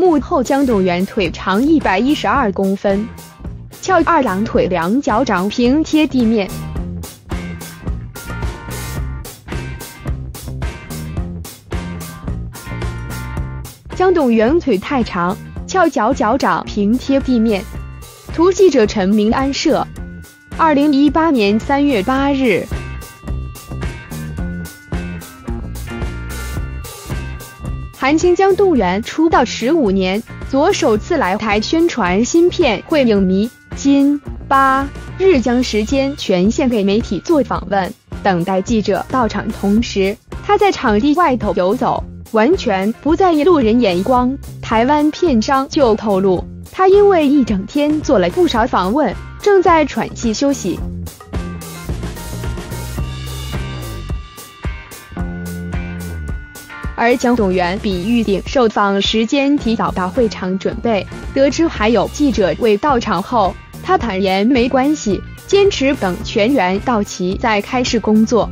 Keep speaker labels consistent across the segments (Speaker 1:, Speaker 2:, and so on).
Speaker 1: 幕后江董源腿长一百一十二公分，翘二郎腿，两脚掌平贴地面。江董源腿太长，翘脚脚掌平贴地面。图记者陈明安摄。二零一八年三月八日。韩青江动员出道十五年，昨首次来台宣传新片，会影迷今八日将时间全献给媒体做访问，等待记者到场。同时，他在场地外头游走，完全不在意路人眼光。台湾片商就透露，他因为一整天做了不少访问，正在喘气休息。而江董源比预定受访时间提早到会场准备，得知还有记者未到场后，他坦言没关系，坚持等全员到齐再开始工作。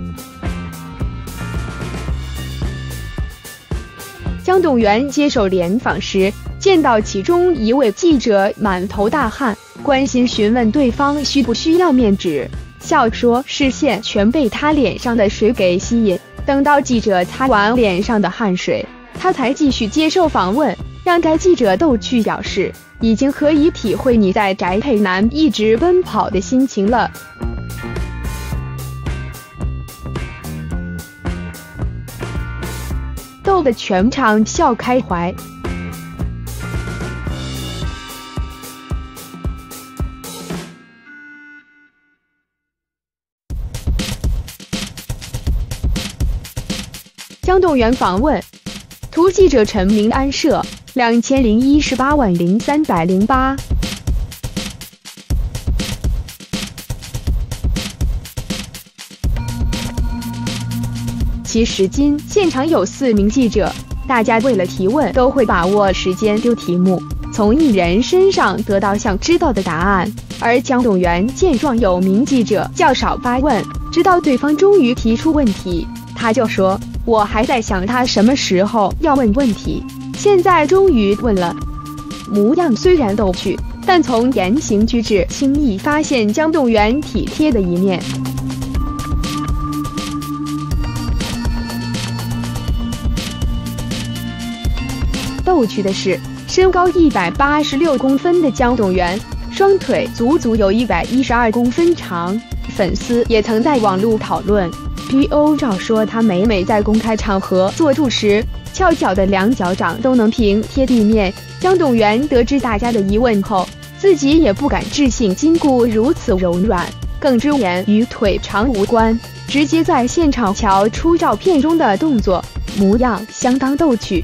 Speaker 1: 江董源接受联访时，见到其中一位记者满头大汗，关心询问对方需不需要面纸，笑说视线全被他脸上的水给吸引。等到记者擦完脸上的汗水，他才继续接受访问，让该记者逗趣表示，已经可以体会你在宅配男一直奔跑的心情了，逗得全场笑开怀。江动员访问，图记者陈明安摄，两千零一十八万零三百零八。其实今现场有四名记者，大家为了提问都会把握时间丢题目，从一人身上得到想知道的答案。而江董源见状，有名记者较少发问，直到对方终于提出问题，他就说。我还在想他什么时候要问问题，现在终于问了。模样虽然逗趣，但从言行举止轻易发现江动员体贴的一面。逗趣的是，身高一百八十六公分的江动员，双腿足足有一百一十二公分长，粉丝也曾在网络讨论。P.O. 照说，他每每在公开场合坐住时，翘脚的两脚掌都能平贴地面。江董源得知大家的疑问后，自己也不敢置信筋骨如此柔软，更直言与腿长无关，直接在现场瞧出照片中的动作，模样相当逗趣。